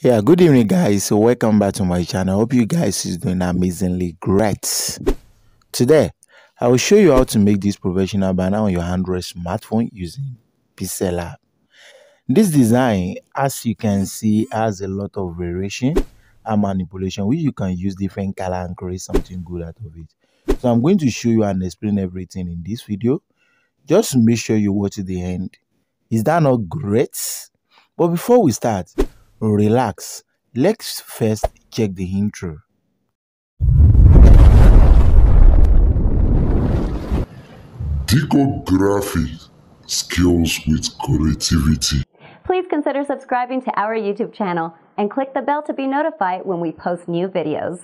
Yeah, good evening, guys. So, welcome back to my channel. Hope you guys is doing amazingly great. Today, I will show you how to make this professional banner on your Android smartphone using PixelLab. This design, as you can see, has a lot of variation and manipulation, which you can use different color and create something good out of it. So, I'm going to show you and explain everything in this video. Just make sure you watch the end. Is that not great? But before we start, relax. Let's first check the intro. Discography skills with creativity. Please consider subscribing to our YouTube channel and click the bell to be notified when we post new videos.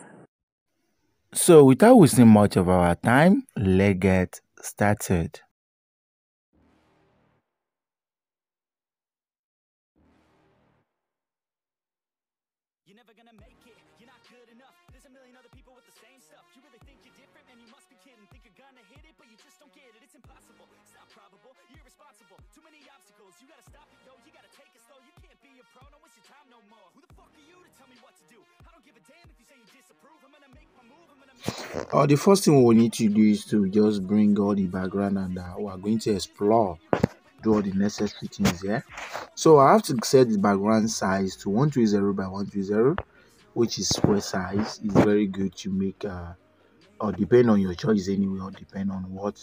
So, without wasting much of our time, let's get started. Uh, the first thing we need to do is to just bring all the background and uh, we are going to explore, do all the necessary things here. So I have to set the background size to 120 by 120, which is square size. It's very good to make, uh, or depend on your choice anyway, or depend on what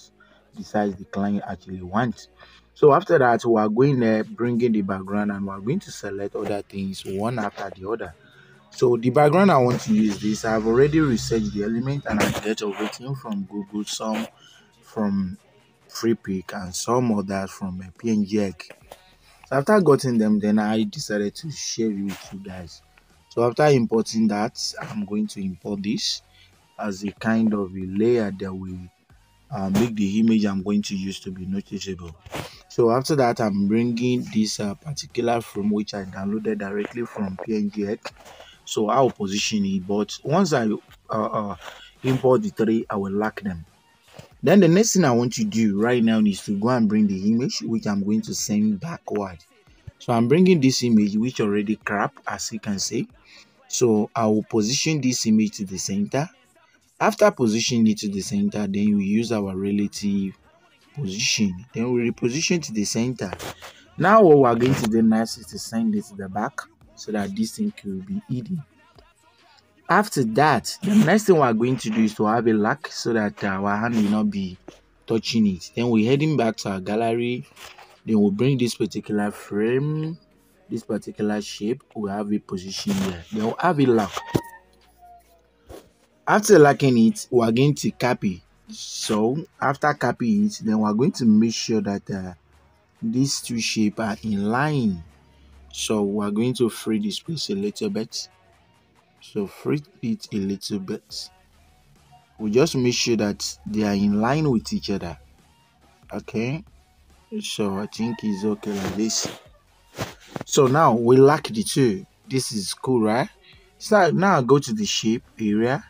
the size the client actually wants. So after that, we are going there, bringing the background, and we are going to select other things one after the other. So the background I want to use this, I've already researched the element and I get everything from Google, some from Freepik and some others from uh, PNG Egg. So after getting them, then I decided to share it with you guys. So after importing that, I'm going to import this as a kind of a layer that will uh, make the image I'm going to use to be noticeable. So after that, I'm bringing this uh, particular from which I downloaded directly from PNG so I'll position it but once I uh, uh, import the three I will lock them. Then the next thing I want to do right now is to go and bring the image which I'm going to send backward. So I'm bringing this image which already crap as you can see. So I will position this image to the center. After positioning it to the center then we use our relative position. Then we reposition to the center. Now what we're going to do next is to send it to the back so that this thing could be hidden. After that, the next thing we're going to do is to have a lock so that our hand will not be touching it. Then we're heading back to our gallery. Then we'll bring this particular frame, this particular shape. We'll have it positioned here. Then we'll have it lock. After locking it, we're going to copy. So after copying it, then we're going to make sure that uh, these two shapes are in line so we're going to free the space a little bit. So free it a little bit. We just make sure that they are in line with each other. Okay? So i think it's okay like this. So now we lock the two. This is cool right? So now I go to the shape area.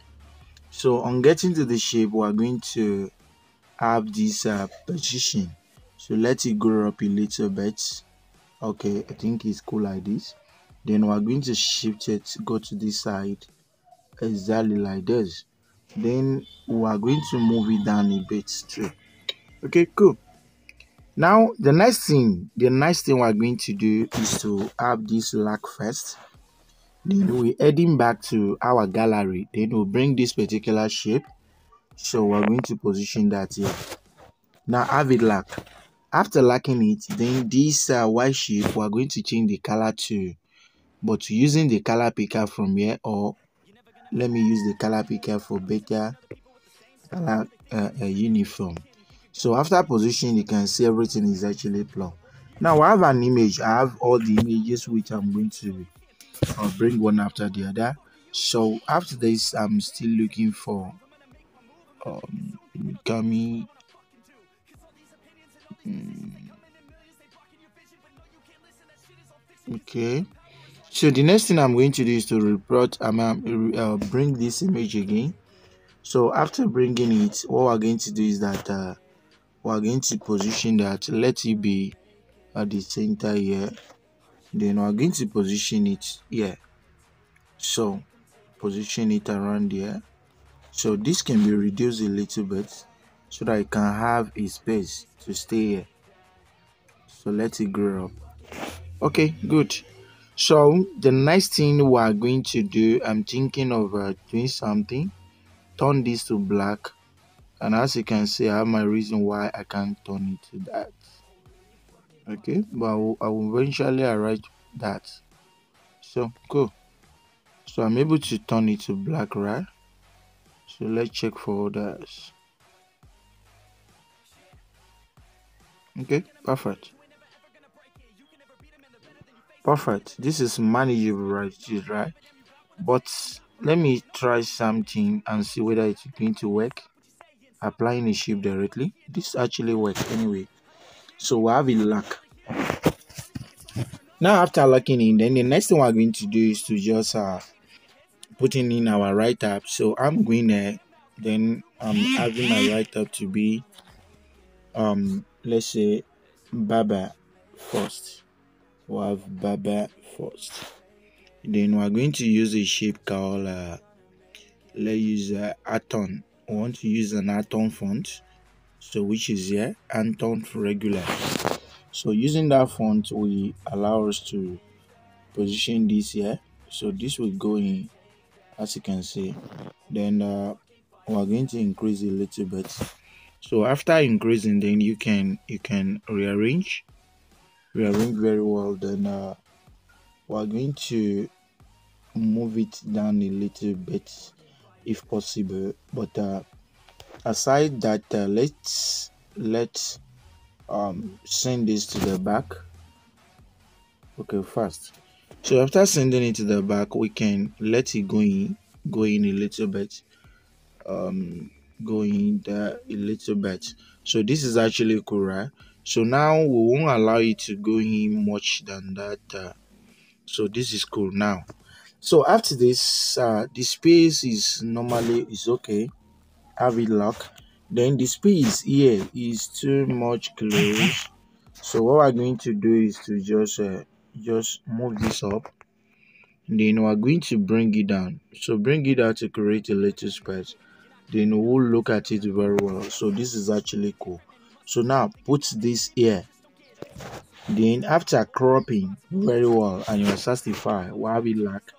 So on getting to the shape we're going to have this uh, position. So let it grow up a little bit okay i think it's cool like this. Then we're going to shift it go to this side. Exactly like this. Then we are going to move it down a bit too. Okay cool. Now the next thing the next thing we're going to do is to have this lock first. Then we're heading back to our gallery. Then we'll bring this particular shape. So we're going to position that here. Now have it locked after locking it then this uh, white shape we're going to change the color to but using the color picker from here or let me use the color picker for better color uh, uh, uniform. So after positioning you can see everything is actually plumb now i have an image. I have all the images which i'm going to uh, bring one after the other. So after this i'm still looking for um Kami okay. So the next thing i'm going to do is to report i'm um, uh, bring this image again. So after bringing it what we're going to do is that uh, we're going to position that let it be at the center here. Then we're going to position it here. So position it around here. so this can be reduced a little bit so that it can have a space to stay here. So let it grow up. Okay good. So the next thing we are going to do i'm thinking of uh, doing something. Turn this to black. And as you can see i have my reason why i can't turn it to that. Okay but i will, I will eventually arrange that. So cool. So i'm able to turn it to black right? So let's check for others okay perfect. Perfect. This is manageable right this right? But let me try something and see whether it's going to work. Applying a shape directly. This actually works anyway. So we have a lock. Now after locking in then the next thing we're going to do is to just uh putting in our write up. So i'm going there. Then i'm having my write up to be um let's say baba first. We have baba first. Then we're going to use a shape called uh let's use uh, atom we want to use an atom font. So which is here atom regular. So using that font will allow us to position this here. So this will go in as you can see. Then uh, we're going to increase a little bit so after increasing then you can you can rearrange. Rearrange very well then uh, we're going to move it down a little bit if possible. But uh, aside that uh, let's let's um send this to the back. Okay first so after sending it to the back we can let it go in go in a little bit. Um go in there a little bit. So this is actually cool right so now we won't allow it to go in much than that uh, so this is cool now. So after this uh the space is normally is okay. Have it lock then the space here is too much close. So what we're going to do is to just uh, just move this up. Then we're going to bring it down. So bring it out to create a little space then we'll look at it very well. So this is actually cool. So now put this here. Then after cropping very well and you are satisfied we'll lock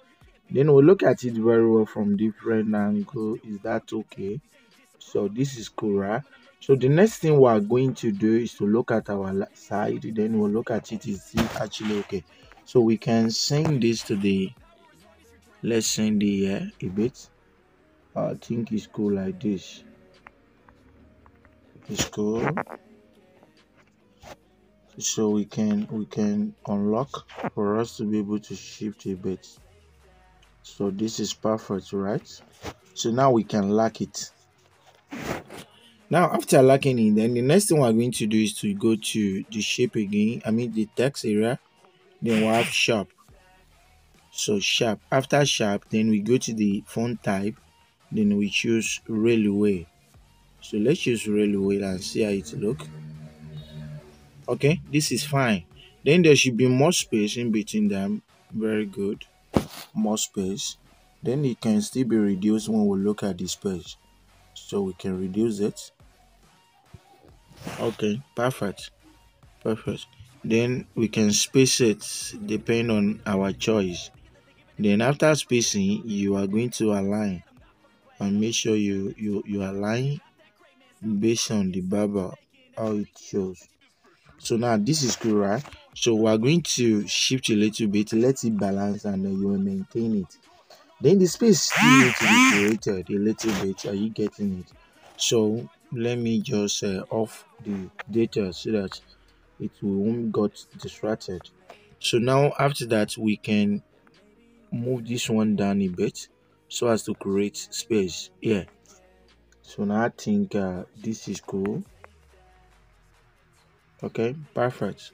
then we'll look at it very well from different angle. Is that okay? So this is cool right? So the next thing we are going to do is to look at our side. Then we'll look at it is it actually okay? So we can send this to the let's send it here a bit i think it's cool like this. It's cool. So we can we can unlock for us to be able to shift a bit. So this is perfect right? So now we can lock it. Now after locking it then the next thing we're going to do is to go to the shape again. I mean the text area. Then we'll have sharp. So sharp. After sharp then we go to the font type then we choose Raleway. So let's choose Raleway and see how it look. Okay this is fine. Then there should be more space in between them. Very good. More space. Then it can still be reduced when we look at the space. So we can reduce it. Okay perfect. Perfect. Then we can space it depending on our choice. Then after spacing you are going to align and make sure you you you align based on the bubble how it shows. So now this is cool right? So we are going to shift a little bit. Let it balance and then you will maintain it. Then the space still need to be created a little bit. Are you getting it? So let me just uh, off the data so that it won't got distracted. So now after that we can move this one down a bit so as to create space here. So now i think uh, this is cool. Okay perfect.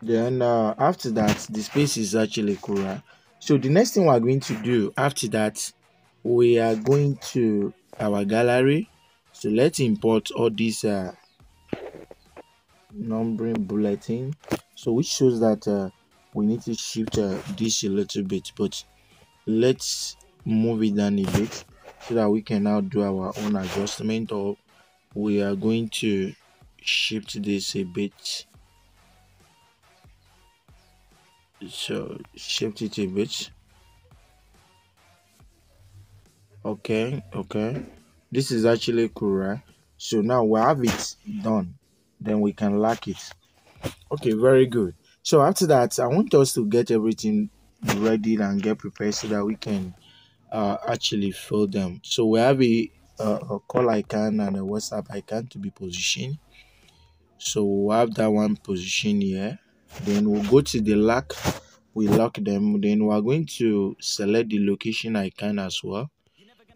Then uh, after that the space is actually cool right? so the next thing we're going to do after that we are going to our gallery. So let's import all these uh, numbering bulletin. So which shows that uh, we need to shift uh, this a little bit but let's move it down a bit so that we can now do our own adjustment or we are going to shift this a bit. So shift it a bit. Okay okay. This is actually cool right so now we have it done. Then we can lock it. Okay very good. So after that i want us to get everything ready and get prepared so that we can uh, actually fill them. So we have a, a, a call icon and a whatsapp icon to be positioned. So we'll have that one position here. Then we'll go to the lock. We lock them. Then we're going to select the location icon as well.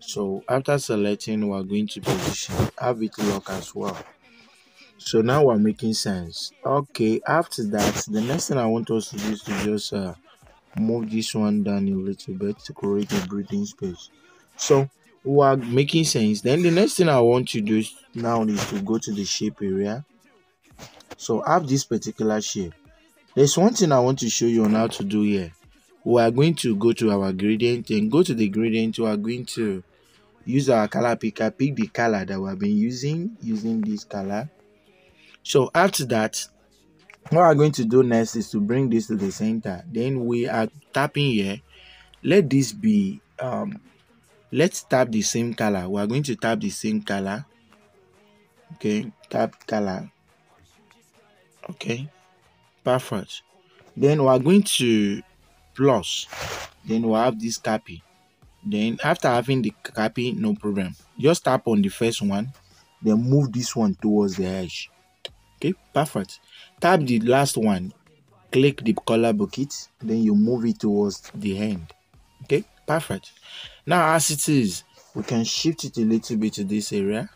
So after selecting we're going to position have it lock as well. So now we're making sense. Okay after that the next thing i want us to do is to just uh, move this one down a little bit to create a breathing space. So we are making sense. Then the next thing i want to do now is to go to the shape area. So I have this particular shape. There's one thing i want to show you on how to do here. We are going to go to our gradient and go to the gradient we are going to use our color picker pick the color that we have been using using this color. So after that what we're going to do next is to bring this to the center. Then we are tapping here. Let this be um let's tap the same color. We are going to tap the same color. Okay tap color. Okay perfect. Then we are going to plus. Then we'll have this copy. Then after having the copy no problem. Just tap on the first one then move this one towards the edge. Okay perfect tap the last one. Click the color bucket. Then you move it towards the end. Okay? Perfect. Now as it is we can shift it a little bit to this area.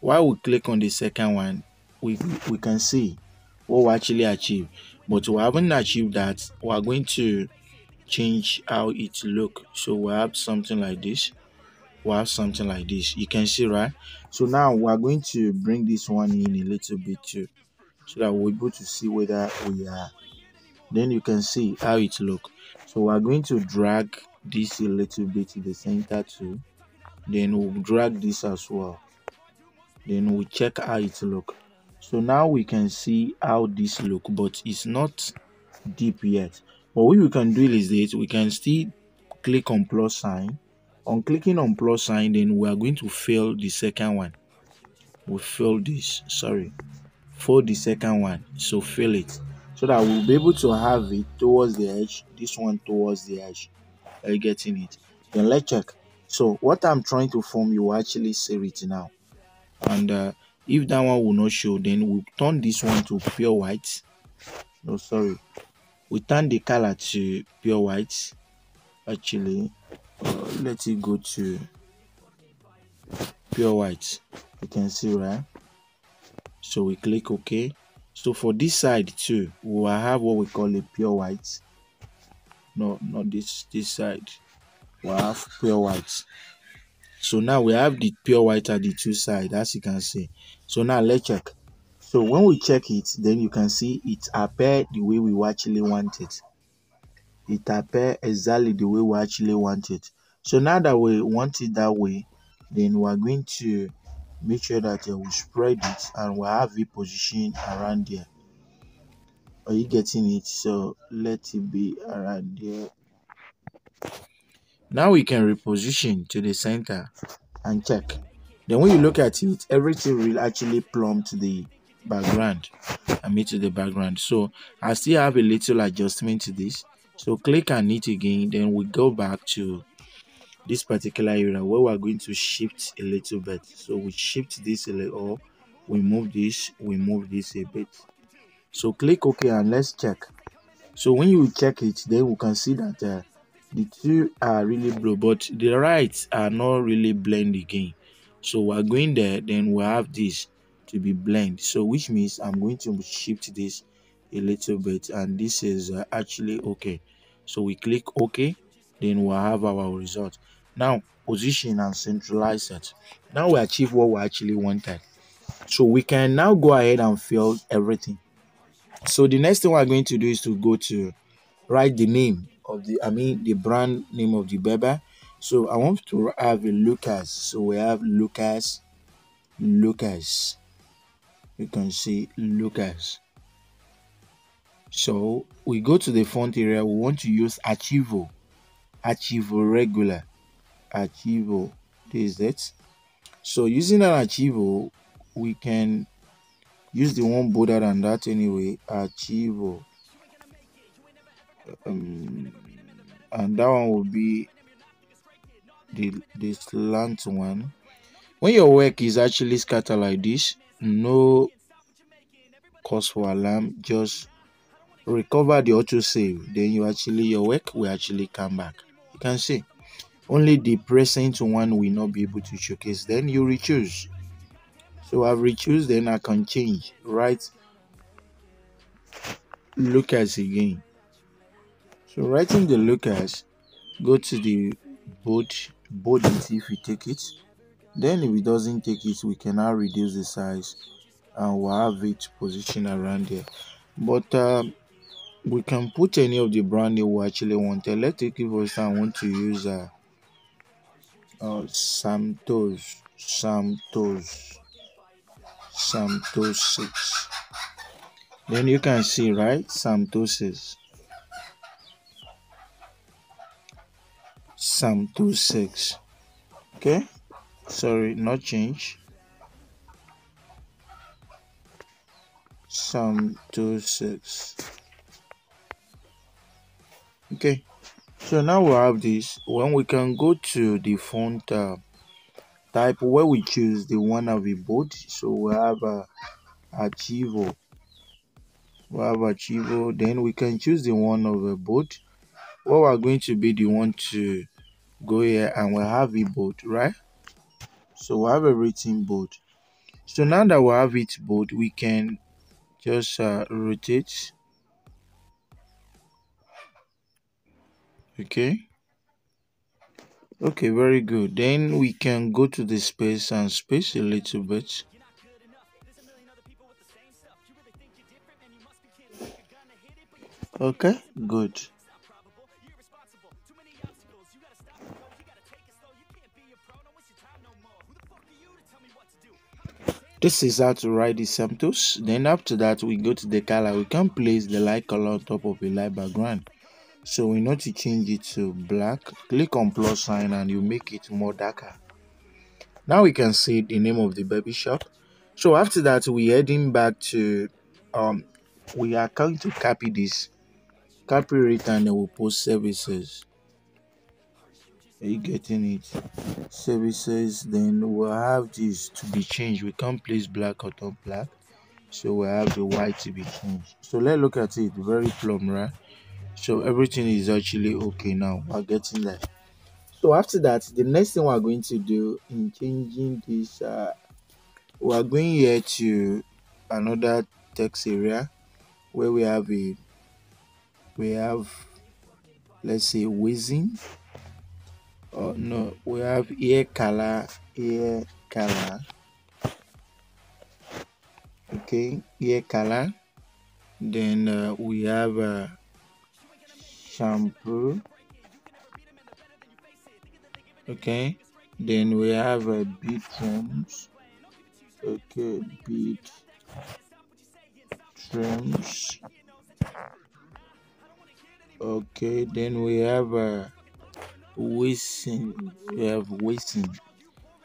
While we click on the second one we we can see what we actually achieve. But we haven't achieved that. We are going to change how it look. So we have something like this. We have something like this. You can see right? So now we are going to bring this one in a little bit too so that we're able to see whether we are. Then you can see how it look. So we are going to drag this a little bit to the center too. Then we'll drag this as well. Then we check how it look. So now we can see how this look but it's not deep yet. But what we can do is this. We can still click on plus sign. On clicking on plus sign then we are going to fill the second one. We fill this. Sorry fill the second one so fill it so that we'll be able to have it towards the edge this one towards the edge. Are you getting it? Then let's check. So what i'm trying to form you actually save it now. And uh, if that one will not show then we'll turn this one to pure white. No sorry. We turn the color to pure white actually. Uh, let it go to pure white. You can see right so we click ok. So for this side too we will have what we call a pure white. No not this this side. We have pure white. So now we have the pure white at the two side as you can see. So now let's check. So when we check it then you can see it appear the way we actually want it. It appear exactly the way we actually want it. So now that we want it that way then we are going to make sure that uh, we spread it and we have it positioned around there. Are you getting it? So let it be around there. Now we can reposition to the center and check. Then when you look at it everything will actually plumb to the background and meet to the background. So i still have a little adjustment to this. So click on it again then we go back to this particular area where we're going to shift a little bit. So we shift this a little we move this we move this a bit. So click ok and let's check. So when you check it then we can see that uh, the two are really blue but the right are not really blend again. So we're going there then we have this to be blend. So which means i'm going to shift this a little bit and this is uh, actually okay so we click ok then we'll have our result now position and centralize it. Now we achieve what we actually wanted. So we can now go ahead and fill everything. So the next thing we're going to do is to go to write the name of the i mean the brand name of the berber so i want to have a lucas. So we have lucas lucas. You can see lucas. So we go to the font area. We want to use archivo archivo regular archivo this is it so using an archivo we can use the one bolder than that anyway archivo um, and that one will be the the slant one. When your work is actually scattered like this no cause for alarm just recover the auto save. Then you actually your work will actually come back can see only the present one will not be able to showcase. Then you re-choose. So i've re-choose then i can change right? Lucas again. So writing the lucas go to the bold bold it if we take it. Then if it doesn't take it we can now reduce the size and we'll have it positioned around there. But um, we can put any of the brand we actually wanted let's take for i want to use uh, uh santos santos santos 6 then you can see right? Santos is santos 6 okay? Sorry not change. Santos 6 okay so now we have this. When we can go to the font uh, type where we choose the one of the bold so we have a uh, archivo. We have archivo. Then we can choose the one of a boat. what we're going to be the one to go here and we have it boat, right? So we have a everything boat. so now that we have it boat, we can just uh, rotate okay. Okay very good. Then we can go to the space and space a little bit. Okay good. This is how to write the symptoms. Then after that we go to the color. We can place the light color on top of a light background so we need to change it to black. Click on plus sign and you make it more darker. Now we can see the name of the baby shop. So after that we heading back to um we are going to copy this. Copy it and then we'll post services. Are you getting it? Services then we'll have this to be changed. We can't place black on top black. So we have the white to be changed. So let's look at it very plumb right so everything is actually okay now. We're getting there. So after that the next thing we're going to do in changing this uh we're going here to another text area where we have a we have let's say whizzing oh no we have ear color ear color okay ear color then uh, we have uh, shampoo. Okay then we have uh, bead trims okay bead trims okay then we have uh whistling we have whistling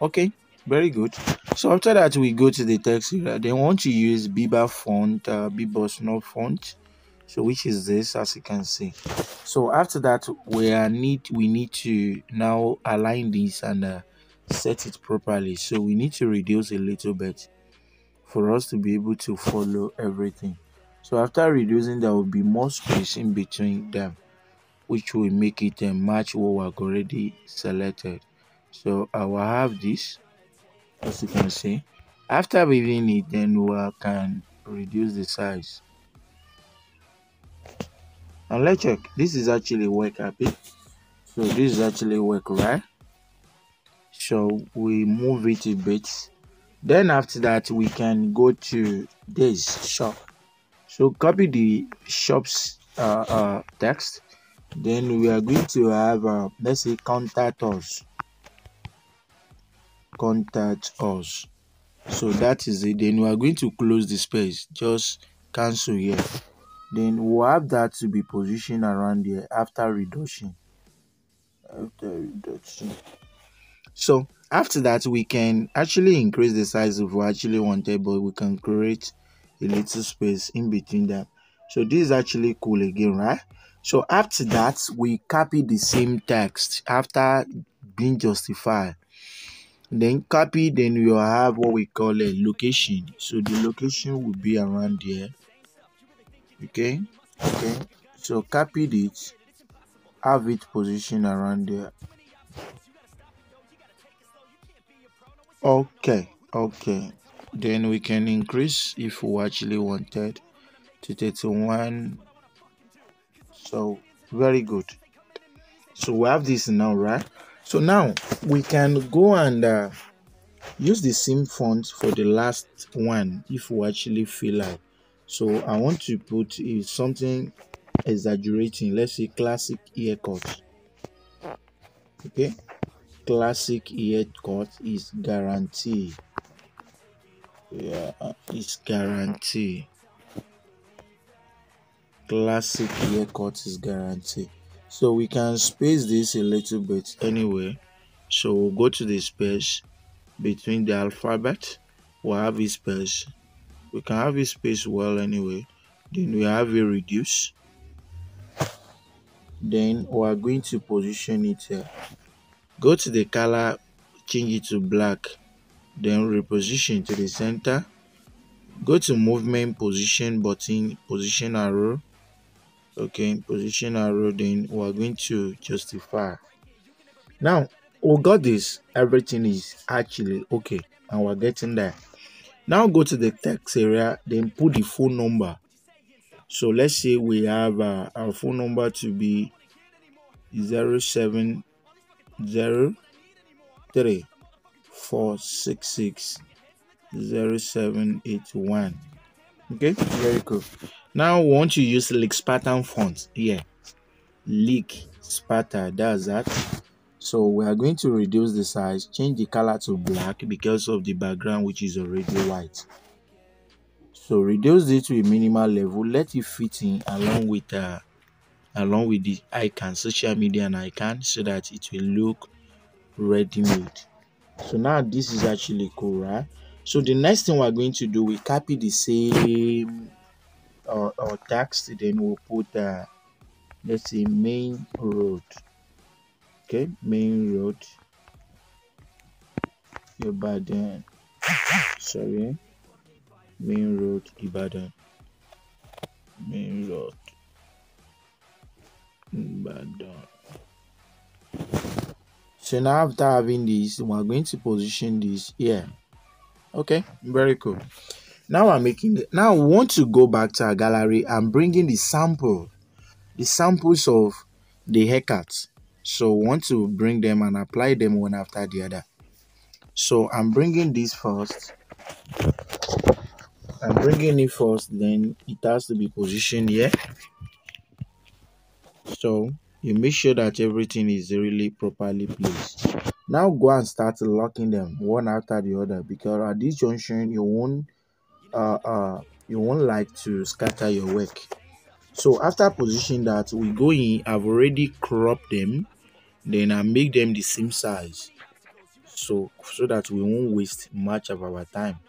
okay very good. So after that we go to the text area then want to use biba font uh Bebas Neue font so which is this as you can see. So after that we are need we need to now align this and uh, set it properly. So we need to reduce a little bit for us to be able to follow everything. So after reducing there will be more space in between them which will make it uh, match what we've already selected. So i will have this as you can see. After leaving it then we can reduce the size and let's check. This is actually work happy so this is actually work right? So we move it a bit. Then after that we can go to this shop. So copy the shop's uh, uh, text. Then we are going to have uh, let's say contact us. Contact us. So that is it. Then we are going to close the space. Just cancel here then we'll have that to be positioned around here after reduction. After reduction. So after that we can actually increase the size if we actually wanted but we can create a little space in between them. So this is actually cool again right? So after that we copy the same text after being justified. Then copy then you have what we call a location. So the location will be around here okay okay so copy it have it positioned around there. Okay okay then we can increase if we actually wanted to 31 so very good. So we have this now right? So now we can go and uh, use the same font for the last one if we actually feel like so i want to put something exaggerating. Let's say classic haircut okay? Classic haircut is guarantee yeah it's guarantee classic haircut is guarantee so we can space this a little bit anyway. So we'll go to the space between the alphabet. We'll have a space we can have a space well anyway. Then we have a reduce. Then we are going to position it here. Go to the color change it to black. Then reposition to the center. Go to movement position button position arrow. Okay position arrow then we are going to justify. Now we got this. Everything is actually okay. And we're getting there now go to the text area then put the phone number. So let's say we have uh, our phone number to be 070 three four six six zero seven eight one. Okay very cool. Now want to use League Spartan font here. Leak sparta does that so we are going to reduce the size change the color to black because of the background which is already white. So reduce it to a minimal level. Let it fit in along with uh along with the icon social media and icon so that it will look ready made so now this is actually cool right so the next thing we're going to do we copy the same uh, uh text then we'll put uh let's say main road okay main road ibadan. Sorry main road ibadan. Main road ibadan. So now after having this we're going to position this here. Okay very cool. Now i'm making now we want to go back to our gallery and bring in the sample the samples of the haircuts so want to bring them and apply them one after the other. So i'm bringing this first. I'm bringing it first then it has to be positioned here. So you make sure that everything is really properly placed. Now go and start locking them one after the other because at this junction you won't uh uh you won't like to scatter your work. So after positioning that we go in i've already cropped them then i make them the same size. So so that we won't waste much of our time.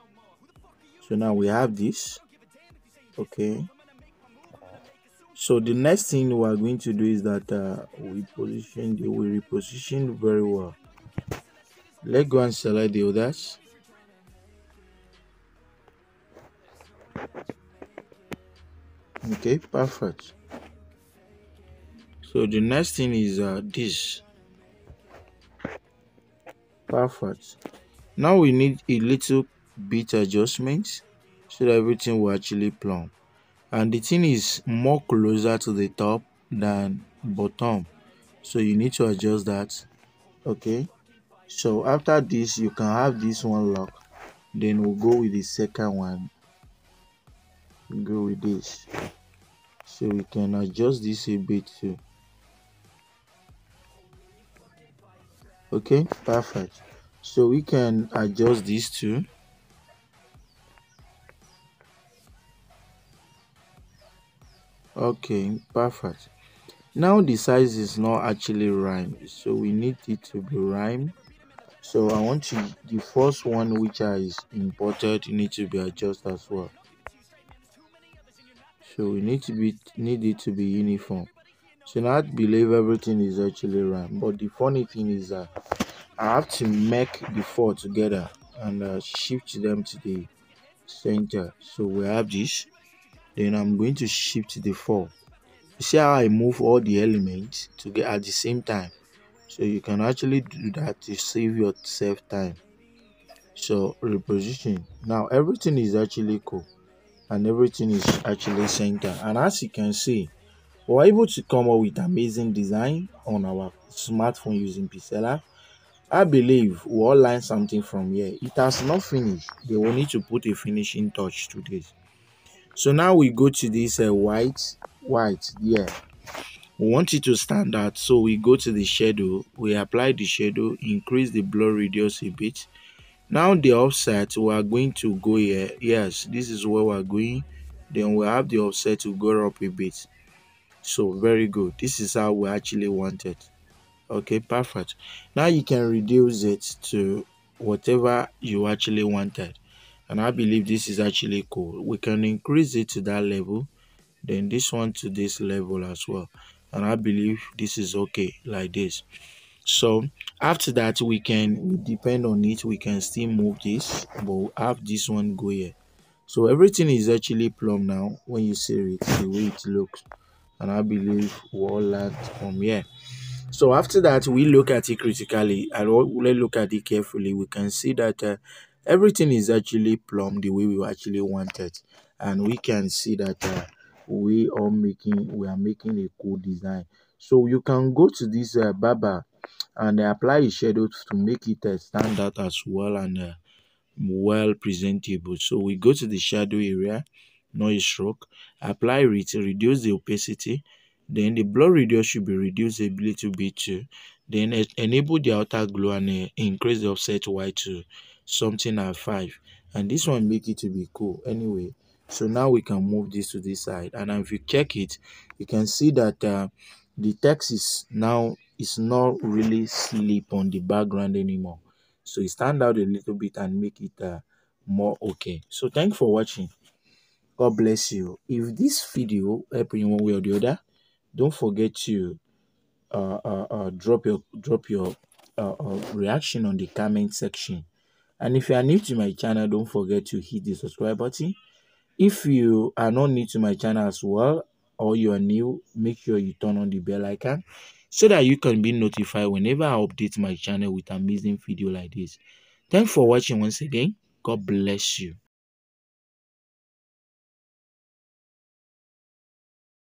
So now we have this. Okay. So the next thing we are going to do is that uh, we position the we reposition very well. Let's go and select the others. Okay perfect. So the next thing is uh, this perfect. Now we need a little bit adjustment so that everything will actually plumb. And the thing is more closer to the top than bottom. So you need to adjust that okay? So after this you can have this one lock. Then we'll go with the second one. Go with this. So we can adjust this a bit too okay perfect. So we can adjust these two. Okay perfect. Now the size is not actually rhyme so we need it to be rhyme. So i want to the first one which is imported need to be adjusted as well. So we need to be need it to be uniform so now I believe everything is actually rhyme but the funny thing is that i have to make the four together and uh, shift them to the center. So we have this then i'm going to shift the four. You see how i move all the elements together at the same time? So you can actually do that to save yourself time. So reposition. Now everything is actually cool and everything is actually center. And as you can see we're able to come up with amazing design on our smartphone using PixelLab. I believe we all learned something from here. It has not finished. They will need to put a finishing touch to this. So now we go to this uh, white white yeah. We want it to stand out. So we go to the shadow. We apply the shadow increase the blur radius a bit. Now the offset we are going to go here. Yes this is where we're going. Then we have the offset to go up a bit so very good. This is how we actually want it. Okay perfect. Now you can reduce it to whatever you actually wanted. And i believe this is actually cool. We can increase it to that level then this one to this level as well. And i believe this is okay like this. So after that we can depend on it we can still move this but we'll have this one go here. So everything is actually plumb now when you see it the way it looks and i believe we all learned from here. So after that we look at it critically. And we look at it carefully. We can see that uh, everything is actually plumb the way we actually want it, and we can see that uh, we are making we are making a cool design. So you can go to this uh, Baba and apply a shadow to make it uh, stand out as well and uh, well presentable. So we go to the shadow area noise stroke apply it reduce the opacity then the blur radius should be reduced a little bit too. Then enable the outer glow and uh, increase the offset y to something at 5 and this one make it to be cool anyway. So now we can move this to this side. And if you check it you can see that uh, the text is now is not really sleep on the background anymore. So it stand out a little bit and make it uh, more okay. So thanks for watching god bless you. If this video help you one way or the other don't forget to uh, uh, uh, drop your drop your uh, uh, reaction on the comment section. And if you are new to my channel don't forget to hit the subscribe button. If you are not new to my channel as well or you are new make sure you turn on the bell icon so that you can be notified whenever i update my channel with amazing video like this. Thanks for watching once again. God bless you